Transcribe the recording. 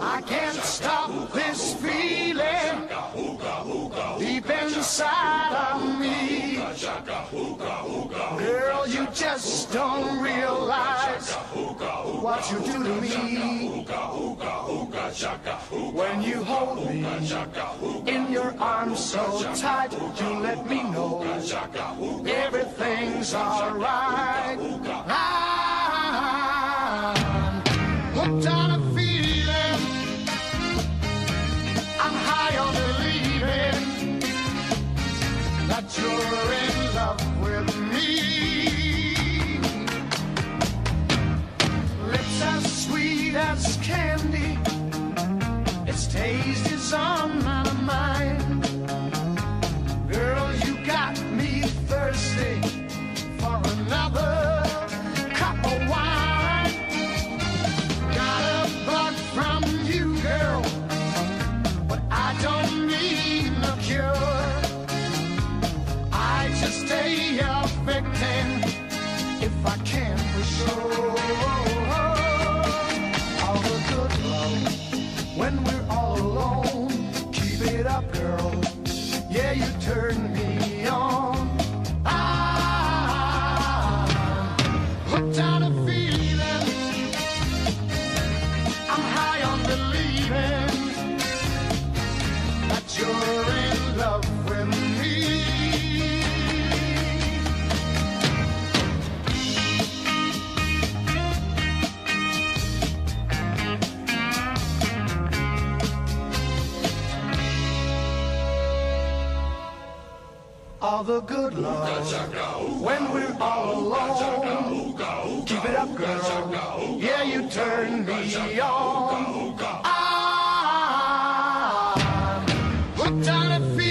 I can't stop this feeling deep inside of me. Girl, you just don't realize what you do to me. When you hold me in your arms so tight, you let me know everything's alright. When we're all alone. Keep it up, girl. Yeah, you turn All the good love when we're all alone. Keep it up, girl. Yeah, you turn me on. Ah, I'm hooked on a feeling.